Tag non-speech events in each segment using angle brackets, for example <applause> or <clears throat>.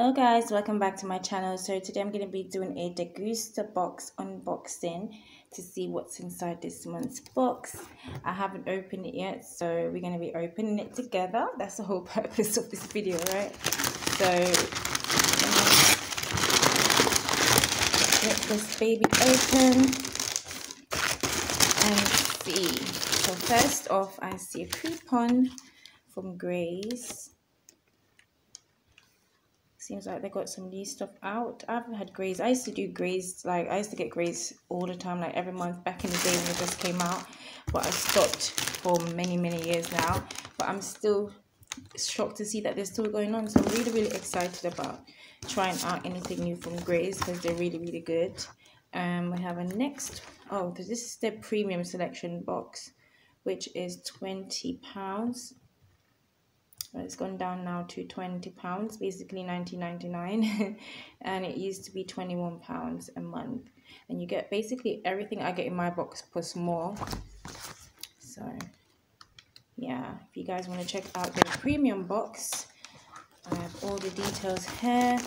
Hello guys, welcome back to my channel. So today I'm going to be doing a Degustabox unboxing to see what's inside this month's box. I haven't opened it yet, so we're going to be opening it together. That's the whole <laughs> purpose of this video, right? So let this baby open and see. So first off, I see a coupon from Graze seems like they got some new stuff out. I haven't had Graze. I used to do Graze, like I used to get Graze all the time, like every month back in the day when it just came out. But I stopped for many, many years now. But I'm still shocked to see that they're still going on. So I'm really, really excited about trying out anything new from Graze because they're really, really good. Um, we have a next, oh, this is the premium selection box, which is £20 it's gone down now to 20 pounds basically 19.99 <laughs> and it used to be 21 pounds a month. And you get basically everything i get in my box plus more. So yeah if you guys want to check out the premium box i have all the details here.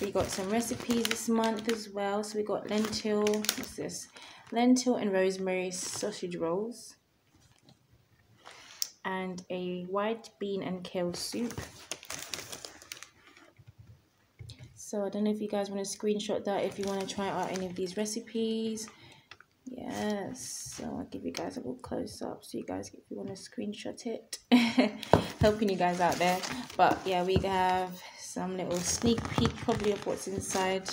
We got some recipes this month as well. So we got lentil what's this? Lentil and rosemary sausage rolls and a white bean and kale soup. So I don't know if you guys want to screenshot that if you want to try out any of these recipes. Yes, so I'll give you guys a little close up so you guys, if you want to screenshot it, <laughs> helping you guys out there. But yeah, we have some little sneak peek probably of what's inside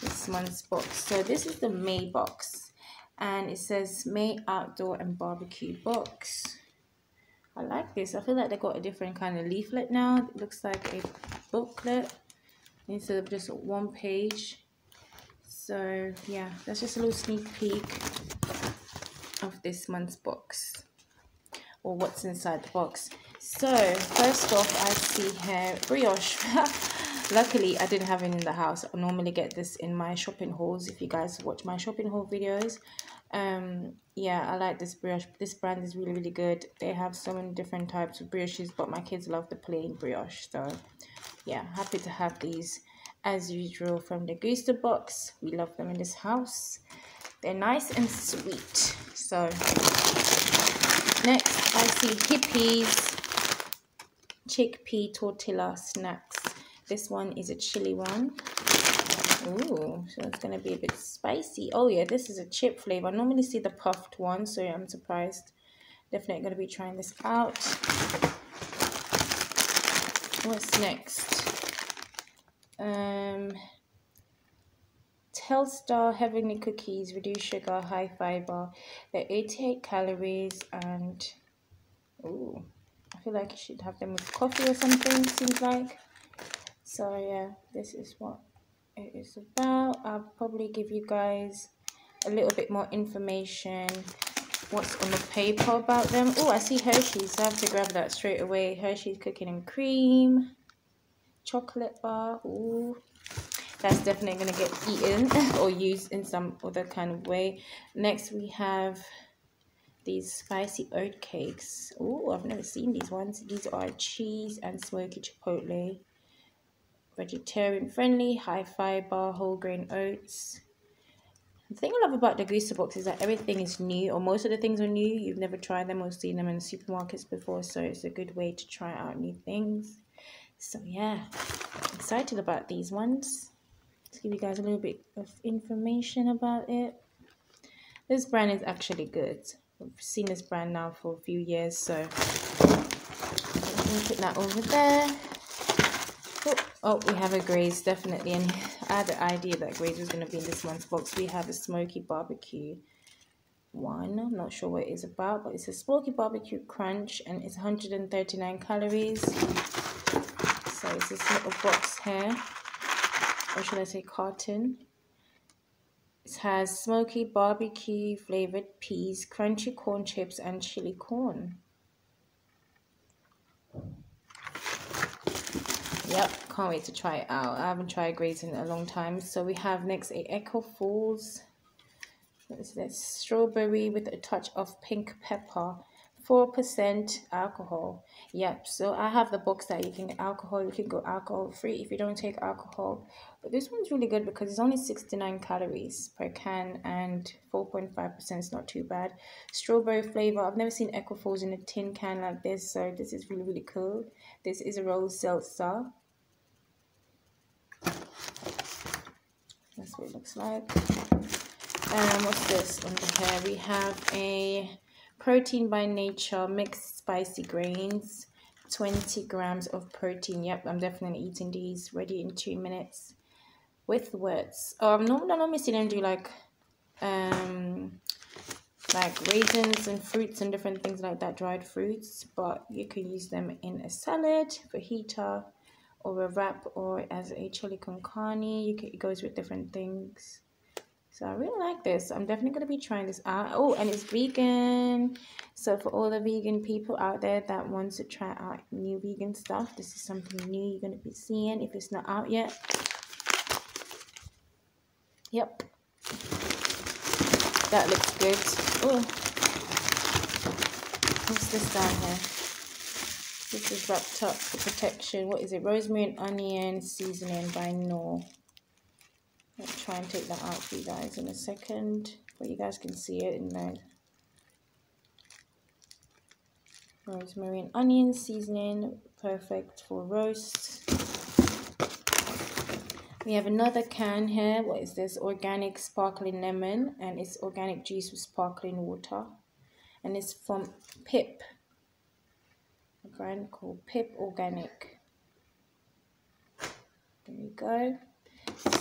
this month's box. So this is the May box and it says May Outdoor and Barbecue Box. I like this. I feel like they got a different kind of leaflet now. It looks like a booklet instead of just one page. So yeah, that's just a little sneak peek of this month's box or what's inside the box. So first off, I see here brioche. <laughs> luckily i didn't have it in the house. I normally get this in my shopping hauls if you guys watch my shopping haul videos. Um yeah i like this brioche this brand is really really good. They have so many different types of brioches but my kids love the plain brioche so yeah happy to have these as usual from the Degustabox. We love them in this house. They're nice and sweet. So next i see Hippeas chickpea tortilla snacks this one is a chili one. Ooh, so it's going to be a bit spicy. Oh, yeah, this is a chip flavor. I normally see the puffed one, so I'm surprised. Definitely going to be trying this out. What's next? Um, Telstar Heavenly Cookies, reduced sugar, high fiber. They're 88 calories and... Ooh, I feel like you should have them with coffee or something, seems like so yeah this is what it is about. I'll probably give you guys a little bit more information what's on the paper about them. Oh i see hershey's. I have to grab that straight away. Hershey's cooking and cream chocolate bar. Ooh, that's definitely going to get eaten <laughs> or used in some other kind of way. Next we have these spicy oat cakes. Oh i've never seen these ones. These are cheese and smoky chipotle vegetarian friendly, high fiber, whole grain oats. The thing I love about the Degustabox is that everything is new, or most of the things are new. You've never tried them or seen them in supermarkets before, so it's a good way to try out new things. So yeah, excited about these ones. Let's give you guys a little bit of information about it. This brand is actually good. I've seen this brand now for a few years, so put that over there. Oh, we have a Graze, definitely. And I had the idea that Graze was going to be in this month's box. We have a smoky barbecue one. I'm not sure what it is about, but it's a smoky barbecue crunch and it's 139 calories. So it's this little box here. Or should I say carton? It has smoky barbecue flavored peas, crunchy corn chips, and chili corn. Yep, can't wait to try it out. I haven't tried Graze in a long time. So we have next a Echo Falls. What is this? Strawberry with a touch of pink pepper. 4% alcohol. Yep, so I have the box that you can get alcohol. You can go alcohol free if you don't take alcohol. But this one's really good because it's only 69 calories per can and 4.5% is not too bad. Strawberry flavor. I've never seen Echo Falls in a tin can like this, so this is really, really cool. This is a rose seltzer. That's what it looks like. Um, what's this under here? We have a protein by nature mixed spicy grains 20 grams of protein yep i'm definitely eating these ready in two minutes with words oh i'm not normally seeing them do like um like raisins and fruits and different things like that dried fruits but you can use them in a salad fajita or a wrap or as a chili con carne you can, it goes with different things so I really like this. I'm definitely going to be trying this out. Oh, and it's vegan. So for all the vegan people out there that want to try out new vegan stuff, this is something new you're going to be seeing if it's not out yet. Yep. That looks good. Oh. What's this down here? This is wrapped up for protection. What is it? Rosemary and onion seasoning by Knorr. I'll try and take that out for you guys in a second, but you guys can see it in there. Rosemary and onion seasoning, perfect for roast. We have another can here. What is this? Organic sparkling lemon, and it's organic juice with sparkling water. And it's from Pip, brand called Pip Organic. There you go.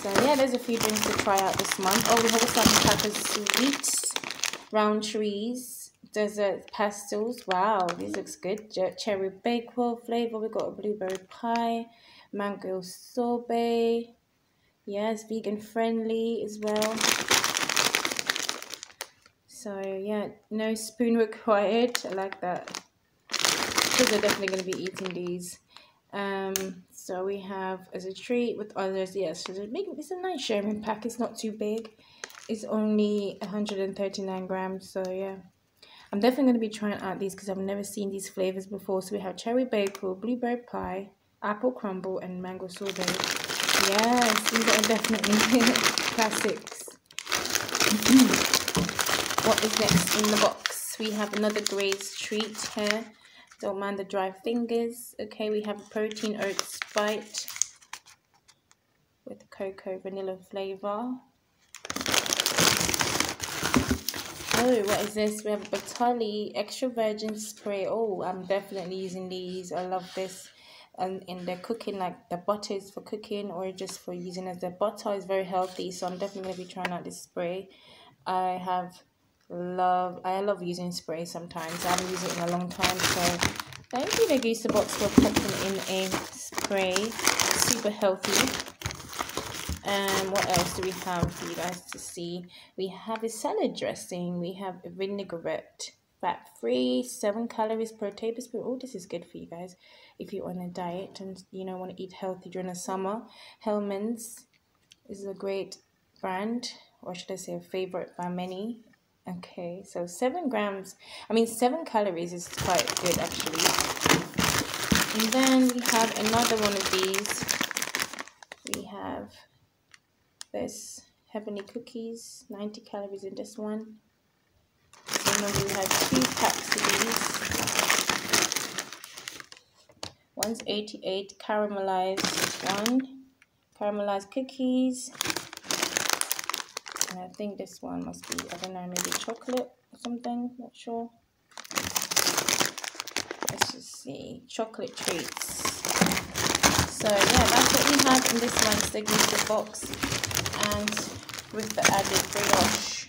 So yeah, there's a few drinks to try out this month. Oh, we have a some pack of sweets, Rowntree's, dessert pastels. Wow, these looks good. Cherry bakewell flavor. We got a blueberry pie, mango sorbet. Yes, vegan friendly as well. So yeah, no spoon <laughs> required. I like that. Because are definitely going to be eating these. Um, so we have as a treat with others, yes, so it's a, big, it's a nice sharing pack. It's not too big. It's only 139 grams, so yeah. I'm definitely going to be trying out these because I've never seen these flavors before. So we have cherry bagel, blueberry pie, apple crumble, and mango sorbet. Yes, these are definitely <laughs> classics. <clears throat> what is next in the box? We have another Graze treat here. Don't mind the dry fingers. Okay, we have a protein oats bite with cocoa vanilla flavor. Oh, what is this? We have a Bertolli extra virgin spray. Oh, I'm definitely using these. I love this. And in the cooking, like the butter is for cooking or just for using as the butter is very healthy. So I'm definitely to be trying out this spray. I have love I love using spray sometimes. I haven't used it in a long time, so thank you the the Box for popping in a spray. Super healthy. And what else do we have for you guys to see? We have a salad dressing. We have a vinaigrette. Fat free, seven calories per tablespoon. Oh, this is good for you guys if you're on a diet and you know want to eat healthy during the summer. Hellmann's is a great brand, or should I say a favorite by many Okay, so seven grams, I mean, seven calories is quite good actually. And then we have another one of these. We have this Heavenly Cookies, 90 calories in this one. And then we have two packs of these. One's 88 caramelized one, caramelized cookies, and I think this one must be, I don't know, maybe chocolate or something, not sure. Let's just see, chocolate treats. So yeah, that's what we have in this one, signature box. And with the added brioche.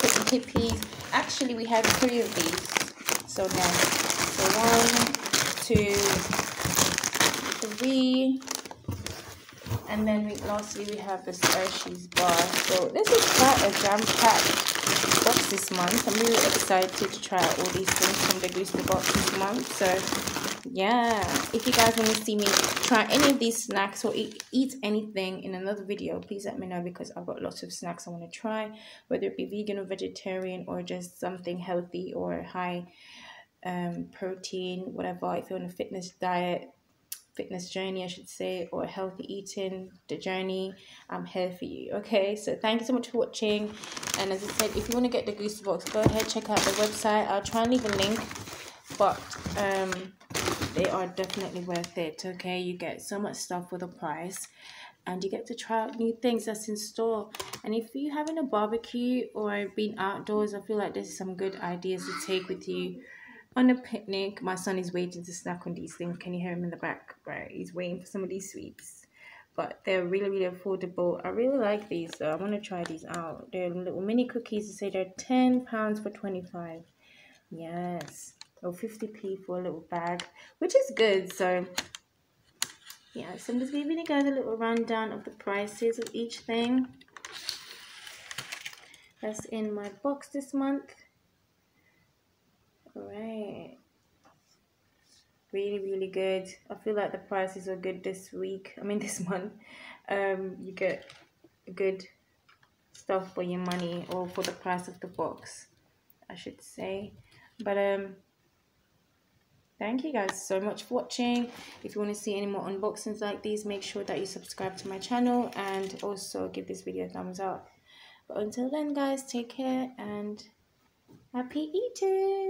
Cookie hippies. Actually, we have three of these. So now, so one, two, three, and then we, lastly, we have the Hershey's bar. So this is quite a jam-packed box this month. I'm really excited to try out all these things from Degustabox this month. So yeah if you guys want to see me try any of these snacks or eat, eat anything in another video please let me know because i've got lots of snacks i want to try whether it be vegan or vegetarian or just something healthy or high um, protein whatever if you're on a fitness diet fitness journey, I should say, or healthy eating, the journey, I'm here for you. Okay, so thank you so much for watching. And as I said, if you want to get Degustabox, go ahead, check out the website. I'll try and leave a link, but um, they are definitely worth it. Okay, you get so much stuff for the price. And you get to try out new things that's in store. And if you're having a barbecue or being outdoors, I feel like there's some good ideas to take with you on a picnic. My son is waiting to snack on these things. Can you hear him in the back? Right, he's waiting for some of these sweets. But they're really, really affordable. I really like these, so I want to try these out. They're little mini cookies. They say they're £10 for 25 Yes. Or 50p for a little bag, which is good. So, yeah, so I'm just giving you guys a little rundown of the prices of each thing. That's in my box this month. Right. Really, really good. I feel like the prices are good this week. I mean, <laughs> this month. Um, you get good stuff for your money or for the price of the box, I should say. But um, thank you guys so much for watching. If you want to see any more unboxings like these, make sure that you subscribe to my channel and also give this video a thumbs up. But until then, guys, take care and happy eating.